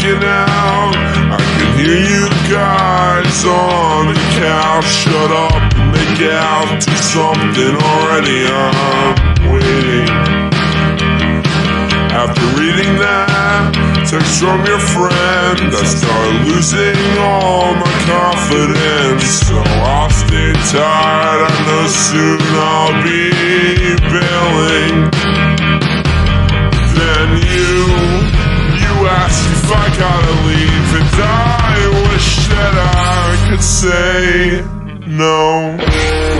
out. I can hear you guys on the couch. Shut up and make out to something already. I'm waiting. After reading that text from your friend, I start losing all my confidence. So I'll stay tired. I know soon I'll be say no.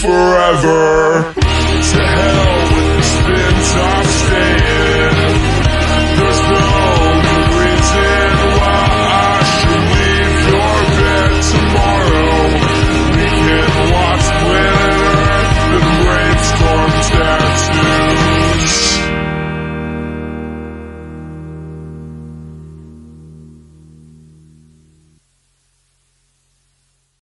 forever.